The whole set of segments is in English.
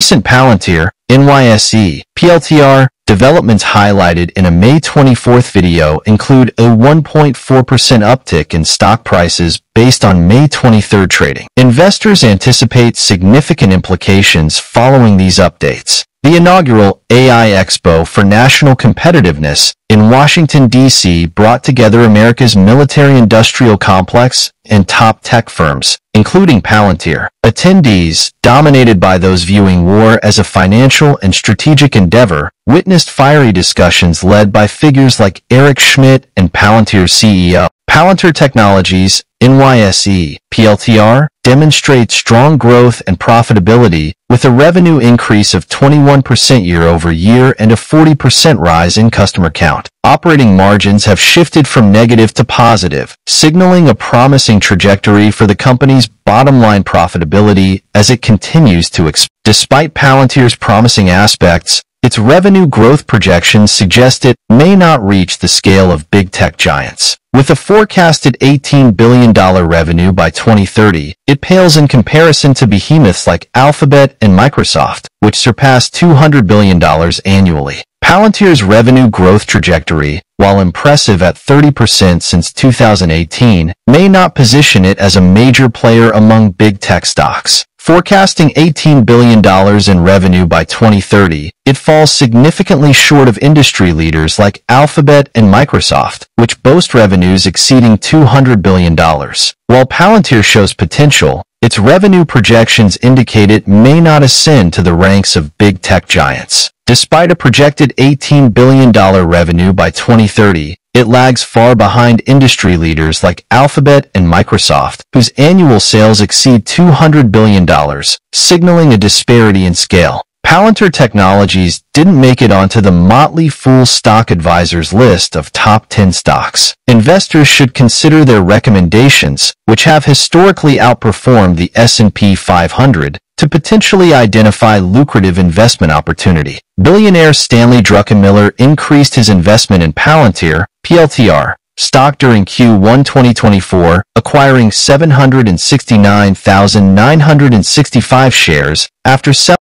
Recent Palantir, NYSE, PLTR, developments highlighted in a May 24th video include a 1.4% uptick in stock prices based on May 23rd trading. Investors anticipate significant implications following these updates. The inaugural AI Expo for National Competitiveness in Washington, D.C. brought together America's military-industrial complex and top tech firms, including Palantir. Attendees, dominated by those viewing war as a financial and strategic endeavor, witnessed fiery discussions led by figures like Eric Schmidt and Palantir's CEO. Palantir Technologies, NYSE, PLTR, demonstrates strong growth and profitability with a revenue increase of 21% year over year and a 40% rise in customer count. Operating margins have shifted from negative to positive, signaling a promising trajectory for the company's bottom line profitability as it continues to expand. Despite Palantir's promising aspects, its revenue growth projections suggest it may not reach the scale of big tech giants. With a forecasted $18 billion revenue by 2030, it pales in comparison to behemoths like Alphabet and Microsoft, which surpass $200 billion annually. Palantir's revenue growth trajectory, while impressive at 30% since 2018, may not position it as a major player among big tech stocks. Forecasting $18 billion in revenue by 2030, it falls significantly short of industry leaders like Alphabet and Microsoft, which boast revenues exceeding $200 billion. While Palantir shows potential, its revenue projections indicate it may not ascend to the ranks of big tech giants. Despite a projected $18 billion revenue by 2030, it lags far behind industry leaders like Alphabet and Microsoft, whose annual sales exceed $200 billion, signaling a disparity in scale. Palantir Technologies didn't make it onto the Motley Fool Stock Advisors list of top 10 stocks. Investors should consider their recommendations, which have historically outperformed the S&P 500, to potentially identify lucrative investment opportunity. Billionaire Stanley Druckenmiller increased his investment in Palantir, PLTR, stock during Q1 2024, acquiring 769,965 shares after selling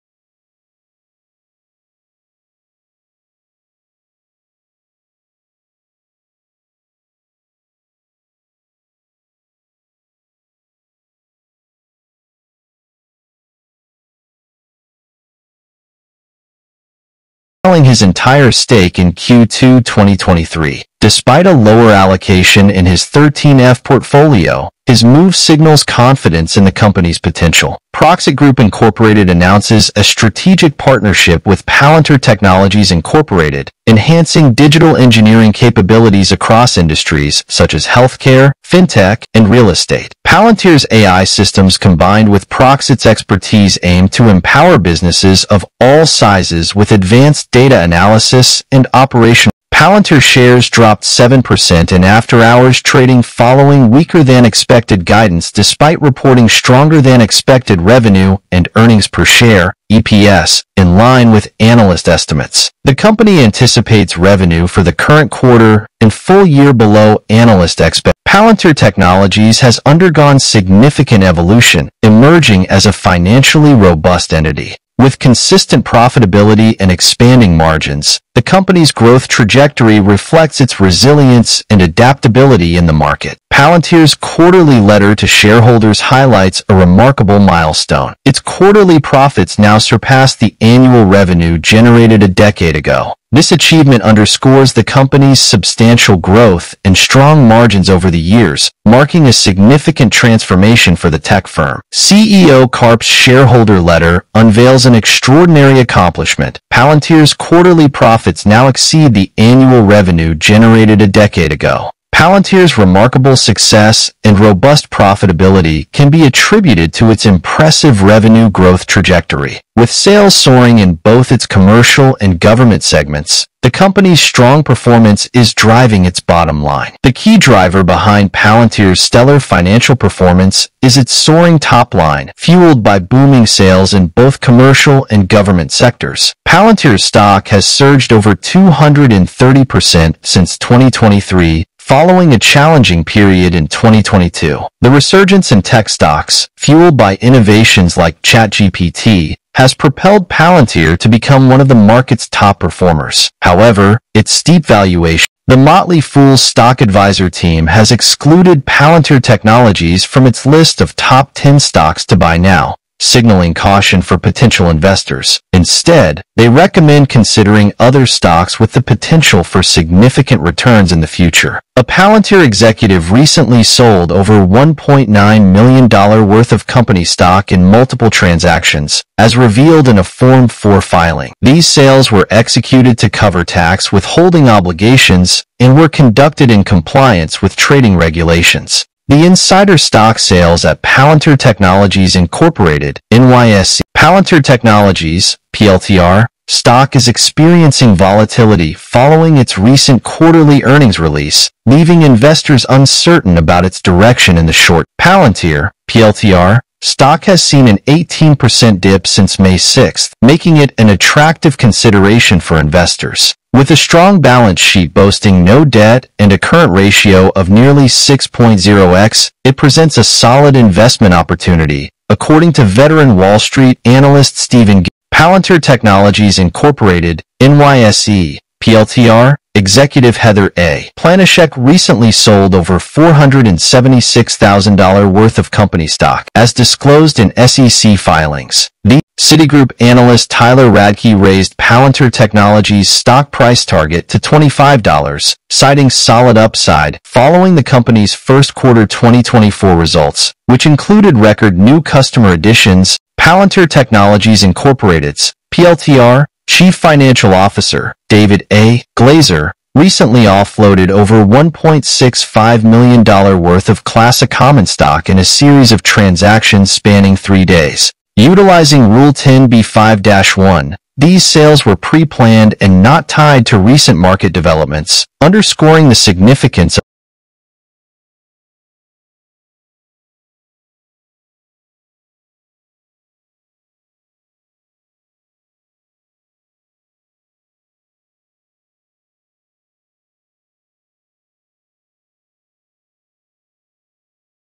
selling his entire stake in Q2 2023. Despite a lower allocation in his 13F portfolio, his move signals confidence in the company's potential. Proxit Group Incorporated announces a strategic partnership with Palantir Technologies Incorporated, enhancing digital engineering capabilities across industries such as healthcare, fintech, and real estate. Palantir's AI systems combined with Proxit's expertise aim to empower businesses of all sizes with advanced data analysis and operational Palantir shares dropped 7% in after-hours trading following weaker-than-expected guidance despite reporting stronger-than-expected revenue and earnings per share, EPS, in line with analyst estimates. The company anticipates revenue for the current quarter and full year below analyst expectations. Palantir Technologies has undergone significant evolution, emerging as a financially robust entity. With consistent profitability and expanding margins, the company's growth trajectory reflects its resilience and adaptability in the market. Palantir's quarterly letter to shareholders highlights a remarkable milestone. Its quarterly profits now surpass the annual revenue generated a decade ago. This achievement underscores the company's substantial growth and strong margins over the years, marking a significant transformation for the tech firm. CEO Karp's shareholder letter unveils an extraordinary accomplishment. Palantir's quarterly profits now exceed the annual revenue generated a decade ago. Palantir's remarkable success and robust profitability can be attributed to its impressive revenue growth trajectory. With sales soaring in both its commercial and government segments, the company's strong performance is driving its bottom line. The key driver behind Palantir's stellar financial performance is its soaring top line, fueled by booming sales in both commercial and government sectors. Palantir's stock has surged over 230% since 2023, following a challenging period in 2022. The resurgence in tech stocks, fueled by innovations like ChatGPT, has propelled Palantir to become one of the market's top performers. However, its steep valuation the Motley Fool's stock advisor team has excluded Palantir Technologies from its list of top 10 stocks to buy now signaling caution for potential investors. Instead, they recommend considering other stocks with the potential for significant returns in the future. A Palantir executive recently sold over $1.9 million worth of company stock in multiple transactions, as revealed in a Form 4 filing. These sales were executed to cover tax withholding obligations and were conducted in compliance with trading regulations. The insider stock sales at Palantir Technologies Incorporated, NYSE. Palantir Technologies, PLTR, stock is experiencing volatility following its recent quarterly earnings release, leaving investors uncertain about its direction in the short. Palantir, PLTR, stock has seen an 18% dip since May 6, making it an attractive consideration for investors. With a strong balance sheet boasting no debt and a current ratio of nearly 6.0x, it presents a solid investment opportunity, according to veteran Wall Street analyst Stephen G. Palantir Technologies Incorporated, NYSE, PLTR, Executive Heather A. Planishek recently sold over $476,000 worth of company stock, as disclosed in SEC filings. The Citigroup analyst Tyler Radke raised Palantir Technologies' stock price target to $25, citing solid upside following the company's first quarter 2024 results, which included record new customer additions. Palantir Technologies Incorporated's PLTR Chief Financial Officer David A. Glazer recently offloaded over $1.65 million worth of Class A common stock in a series of transactions spanning three days. Utilizing Rule 10b5-1, these sales were pre-planned and not tied to recent market developments, underscoring the significance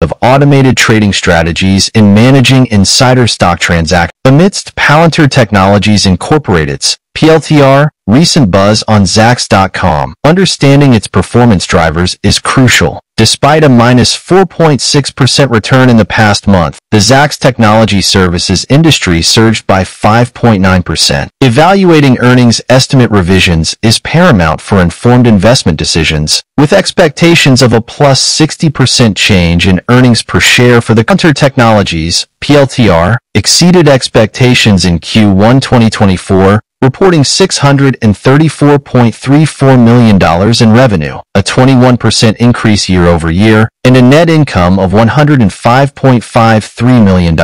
of automated trading strategies in managing insider stock transactions. Amidst Palantir Technologies Incorporated's PLTR recent buzz on Zacks.com, understanding its performance drivers is crucial. Despite a minus 4.6% return in the past month, the Zacks technology services industry surged by 5.9%. Evaluating earnings estimate revisions is paramount for informed investment decisions, with expectations of a plus 60% change in earnings per share for the Palantir Technologies, PLTR, exceeded expectations in Q1 2024 reporting $634.34 million in revenue, a 21% increase year over year, and a net income of $105.53 million.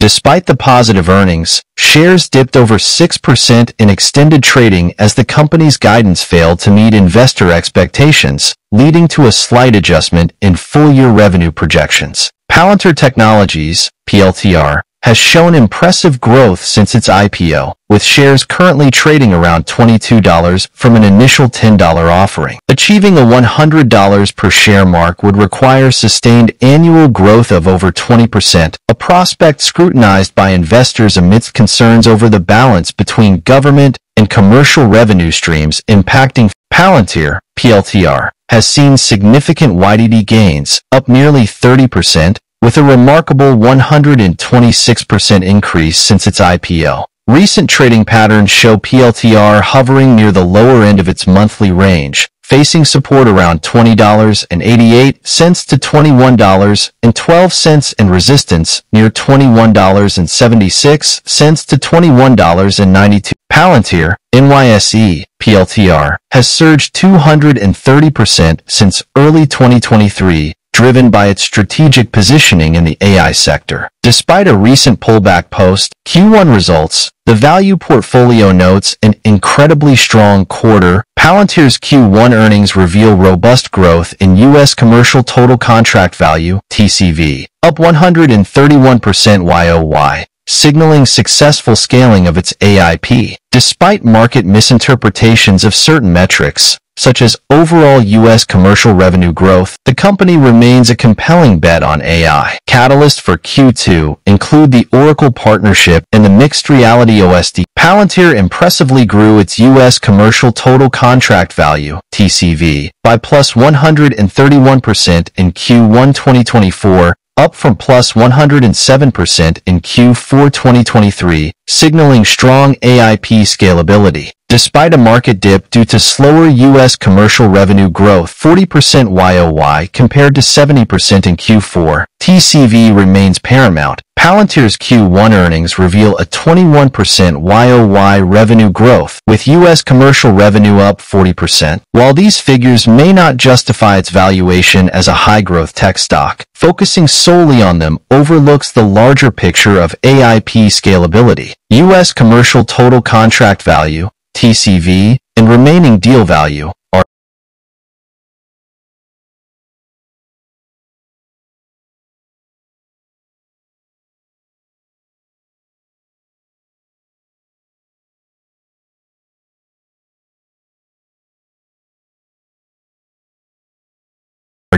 Despite the positive earnings, shares dipped over 6% in extended trading as the company's guidance failed to meet investor expectations, leading to a slight adjustment in full-year revenue projections. Palantir Technologies, PLTR, has shown impressive growth since its IPO, with shares currently trading around $22 from an initial $10 offering. Achieving a $100 per share mark would require sustained annual growth of over 20%, a prospect scrutinized by investors amidst concerns over the balance between government and commercial revenue streams impacting Palantir, PLTR, has seen significant YTD gains, up nearly 30%, with a remarkable 126% increase since its IPO. Recent trading patterns show PLTR hovering near the lower end of its monthly range, facing support around $20.88 to $21.12 and resistance near $21.76 to $21.92. Palantir, NYSE, PLTR, has surged 230% since early 2023 driven by its strategic positioning in the AI sector. Despite a recent pullback post, Q1 results, the value portfolio notes an incredibly strong quarter. Palantir's Q1 earnings reveal robust growth in U.S. commercial total contract value, TCV, up 131% YOY, signaling successful scaling of its AIP. Despite market misinterpretations of certain metrics, such as overall U.S. commercial revenue growth, the company remains a compelling bet on AI. Catalyst for Q2 include the Oracle partnership and the mixed reality OSD. Palantir impressively grew its U.S. commercial total contract value, TCV, by plus 131% in Q1 2024 up from plus 107% in Q4 2023, signaling strong AIP scalability. Despite a market dip due to slower U.S. commercial revenue growth 40% YOY compared to 70% in Q4, TCV remains paramount, Palantir's Q1 earnings reveal a 21% YOY revenue growth, with U.S. commercial revenue up 40%. While these figures may not justify its valuation as a high-growth tech stock, focusing solely on them overlooks the larger picture of AIP scalability. U.S. commercial total contract value, TCV, and remaining deal value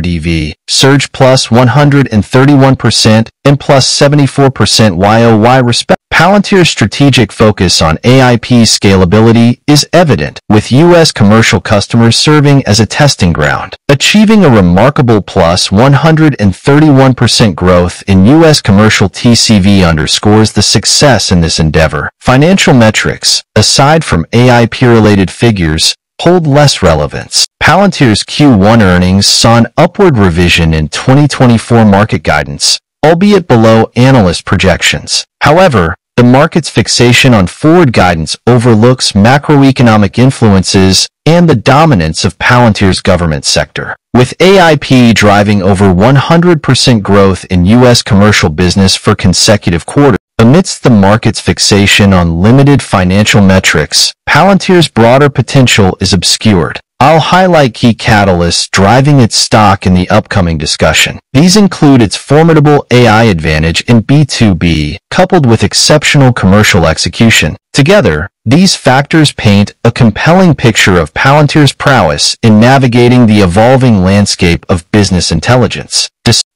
RDV, surge plus 131% and plus 74% YOY respect. Palantir's strategic focus on AIP scalability is evident, with U.S. commercial customers serving as a testing ground. Achieving a remarkable plus 131% growth in U.S. commercial TCV underscores the success in this endeavor. Financial metrics, aside from AIP-related figures, hold less relevance. Palantir's Q1 earnings saw an upward revision in 2024 market guidance, albeit below analyst projections. However, the market's fixation on forward guidance overlooks macroeconomic influences and the dominance of Palantir's government sector. With AIP driving over 100% growth in U.S. commercial business for consecutive quarters, Amidst the market's fixation on limited financial metrics, Palantir's broader potential is obscured. I'll highlight key catalysts driving its stock in the upcoming discussion. These include its formidable AI advantage in B2B, coupled with exceptional commercial execution. Together, these factors paint a compelling picture of Palantir's prowess in navigating the evolving landscape of business intelligence.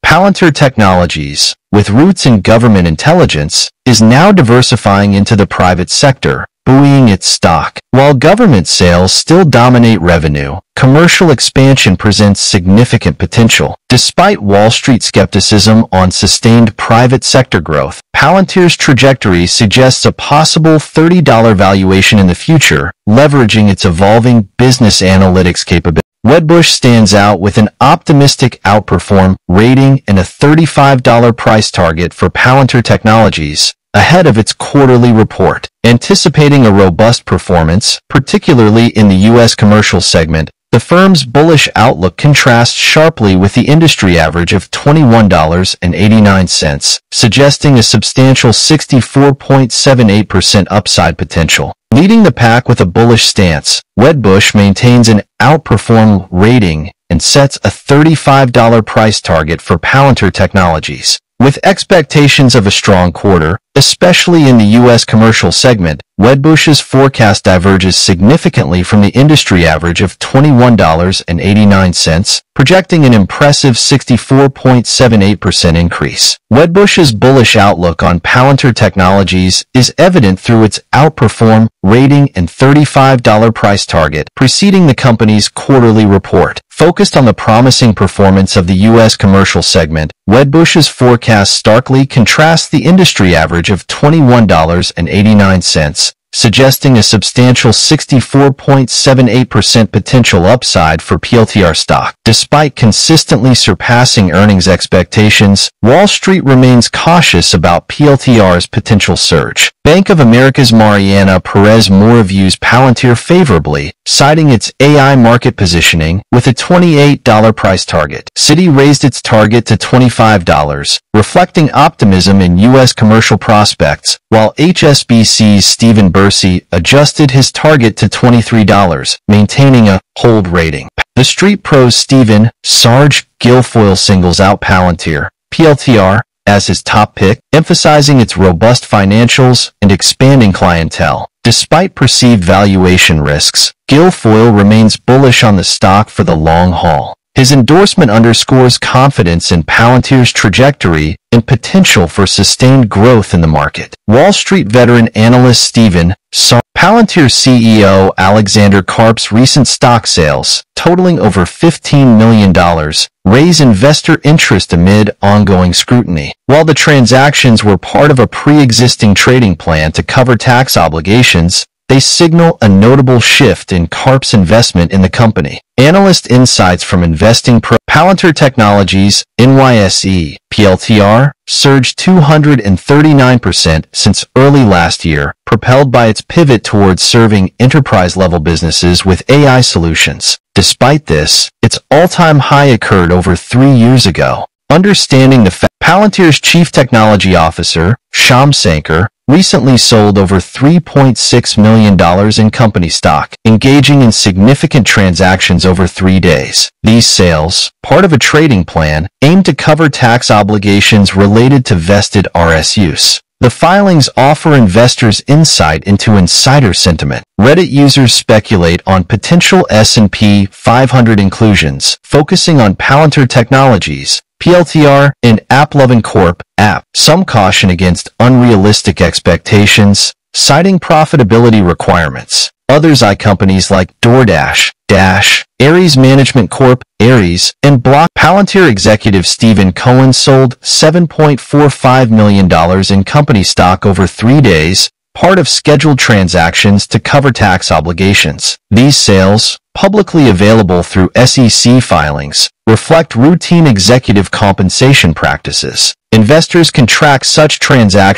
Palantir Technologies, with roots in government intelligence, is now diversifying into the private sector, buoying its stock. While government sales still dominate revenue, commercial expansion presents significant potential. Despite Wall Street skepticism on sustained private sector growth, Palantir's trajectory suggests a possible $30 valuation in the future, leveraging its evolving business analytics capabilities. Wedbush stands out with an optimistic outperform rating and a $35 price target for Palantir Technologies, ahead of its quarterly report. Anticipating a robust performance, particularly in the U.S. commercial segment, the firm's bullish outlook contrasts sharply with the industry average of $21.89, suggesting a substantial 64.78% upside potential. Leading the pack with a bullish stance, Wedbush maintains an outperform rating and sets a $35 price target for Palantir Technologies. With expectations of a strong quarter, especially in the U.S. commercial segment, Wedbush's forecast diverges significantly from the industry average of $21.89, projecting an impressive 64.78% increase. Wedbush's bullish outlook on Palantir Technologies is evident through its outperform rating and $35 price target preceding the company's quarterly report. Focused on the promising performance of the U.S. commercial segment, Wedbush's forecast starkly contrasts the industry average of $21.89, suggesting a substantial 64.78% potential upside for PLTR stock. Despite consistently surpassing earnings expectations, Wall Street remains cautious about PLTR's potential surge. Bank of America's Mariana Perez Mora views Palantir favorably, citing its AI market positioning with a $28 price target. Citi raised its target to $25, reflecting optimism in U.S. commercial prospects, while HSBC's Stephen Bersey adjusted his target to $23, maintaining a hold rating. The Street Pros Stephen Sarge Guilfoyle singles out Palantir, PLTR, as his top pick, emphasizing its robust financials and expanding clientele. Despite perceived valuation risks, Guilfoyle remains bullish on the stock for the long haul. His endorsement underscores confidence in Palantir's trajectory and potential for sustained growth in the market. Wall Street veteran analyst Stephen saw Palantir CEO Alexander Karp's recent stock sales, totaling over $15 million, raise investor interest amid ongoing scrutiny. While the transactions were part of a pre-existing trading plan to cover tax obligations, they signal a notable shift in Karp's investment in the company. Analyst insights from Investing Pro Palantir Technologies, NYSE, PLTR, surged 239% since early last year, propelled by its pivot towards serving enterprise-level businesses with AI solutions. Despite this, its all-time high occurred over three years ago. Understanding the fact Palantir's chief technology officer, Shyam Sankar, recently sold over $3.6 million in company stock, engaging in significant transactions over three days. These sales, part of a trading plan, aim to cover tax obligations related to vested RSUs. The filings offer investors insight into insider sentiment. Reddit users speculate on potential S&P 500 inclusions, focusing on Palantir Technologies, PLTR, and AppLovin Corp. App. Some caution against unrealistic expectations, citing profitability requirements. Others eye companies like DoorDash, Dash, Ares Management Corp., Ares, and Block. Palantir executive Stephen Cohen sold $7.45 million in company stock over three days, part of scheduled transactions to cover tax obligations. These sales, publicly available through SEC filings, reflect routine executive compensation practices. Investors can track such transactions